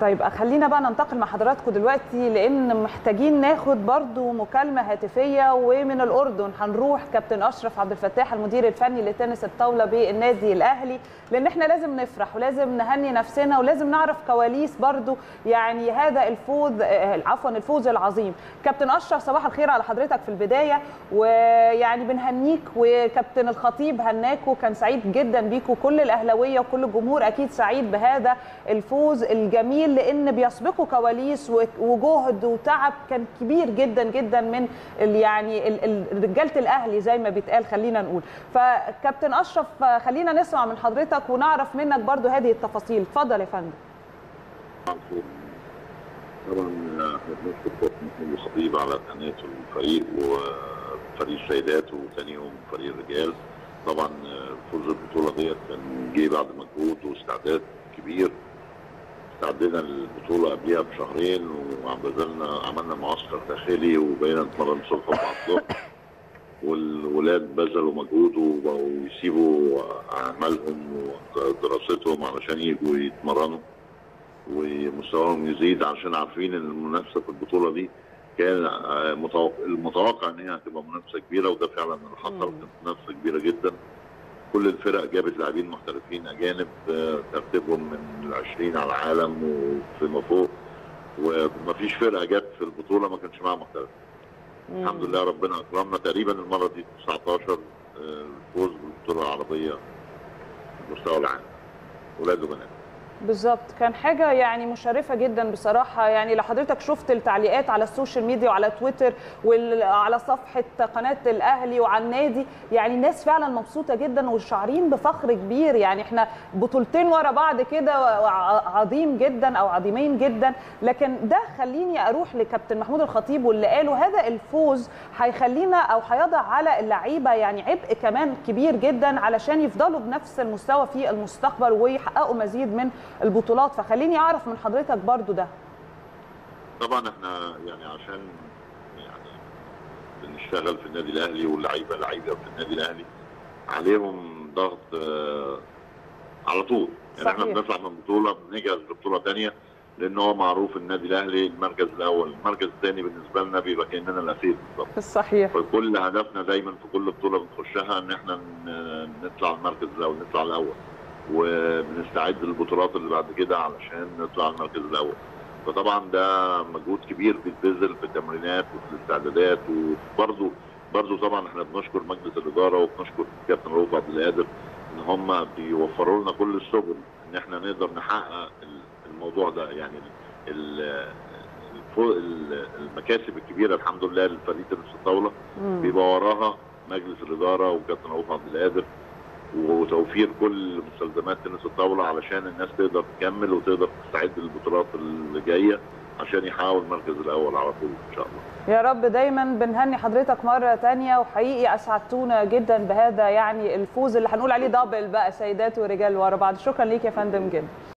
طيب خلينا بقى ننتقل مع حضراتكم دلوقتي لأن محتاجين ناخد برضو مكالمة هاتفية ومن الأردن هنروح كابتن أشرف عبد الفتاح المدير الفني لتنس الطاولة بالنادي الأهلي لأن إحنا لازم نفرح ولازم نهني نفسنا ولازم نعرف كواليس برضو يعني هذا الفوز عفوا الفوز العظيم. كابتن أشرف صباح الخير على حضرتك في البداية ويعني بنهنيك وكابتن الخطيب هناك وكان سعيد جدا بيك وكل الأهلاوية وكل الجمهور أكيد سعيد بهذا الفوز الجميل لأن بيسبقه كواليس وجهد وتعب كان كبير جدا جدا من يعني رجالة الأهلي زي ما بيتقال خلينا نقول. فكابتن أشرف خلينا نسمع من حضرتك ونعرف منك برضو هذه التفاصيل. اتفضل يا فندم. طبعا إحنا بنشكر الخطيب على تهنئه الفريق وفريق السيدات وثاني يوم فريق الرجال. طبعا فوز البطولة ديت كان جه بعد مجهود واستعداد كبير. استعدينا البطوله قبلها بشهرين وبذلنا عملنا معسكر داخلي وبقينا نتمرن الصبح وبعد الظهر والولاد بذلوا مجهود وبقوا يسيبوا أعمالهم ودراستهم علشان يجوا يتمرنوا. ومستواهم يزيد عشان عارفين إن المنافسة في البطولة دي كان المتوقع إن هي هتبقى منافسة كبيرة وده فعلا اللي حصل. كانت منافسة كبيرة جدا. كل الفرق جابت لاعبين محترفين أجانب ترتيبهم من العشرين على العالم وفيما فوق. ومفيش فرقة جت في البطولة ما كانش معاها محترف. الحمد لله ربنا أكرمنا. تقريبا المرة دي 19 الفوز بالبطولة العربية المستوى العام. ولاد وبنات. بالظبط. كان حاجة يعني مشرفة جدا بصراحة. يعني لو حضرتك شفت التعليقات على ال social media وعلى تويتر وعلى صفحة قناة الأهلي وعلى النادي يعني الناس فعلا مبسوطة جدا وشعرين بفخر كبير. يعني إحنا بطولتين ورا بعض كده عظيم جدا أو عظيمين جدا. لكن ده خليني أروح لكابتن محمود الخطيب واللي قاله هذا الفوز هيخلينا أو هيضع على اللعيبة يعني عبء كمان كبير جدا علشان يفضلوا بنفس المستوى في المستقبل ويحققوا مزيد من البطولات فخليني أعرف من حضرتك برضو ده. طبعا إحنا يعني عشان يعني بنشتغل في النادي الأهلي واللعيبة لعيبة في النادي الأهلي عليهم ضغط آه على طول. يعني صحيح. إحنا بنطلع من بطولة بنجهز لبطولة ثانية لأن هو معروف النادي الأهلي المركز الأول المركز الثاني بالنسبة لنا بيبقى كأننا الاخير بالظبط. صحيح. فكل هدفنا دايما في كل بطولة بنخشها إن إحنا نطلع المركز الأول نطلع الأول. وبنستعد للبطولات اللي بعد كده علشان نطلع المركز الأول. فطبعا ده مجهود كبير بيتبذل في التمرينات وفي الاستعدادات وبرضه برضه طبعا إحنا بنشكر مجلس الإدارة وبنشكر كابتن رؤوف عبد القادر إن هم بيوفروا لنا كل السبل إن إحنا نقدر نحقق الموضوع ده. يعني المكاسب الكبيرة الحمد لله للفريق تنس الطاولة بيبقى وراها مجلس الإدارة وكابتن رؤوف عبد القادر وتوفير كل مستلزمات تنس الطاولة علشان الناس تقدر تكمل وتقدر تستعد للبطولات اللي جاية عشان يحققوا المركز الأول على طول إن شاء الله. يا رب دايما بنهني حضرتك مرة ثانية وحقيقي أسعدتونا جدا بهذا يعني الفوز اللي هنقول عليه دبل بقى سيدات ورجال ورا بعض، شكرا ليك يا فندم جدا.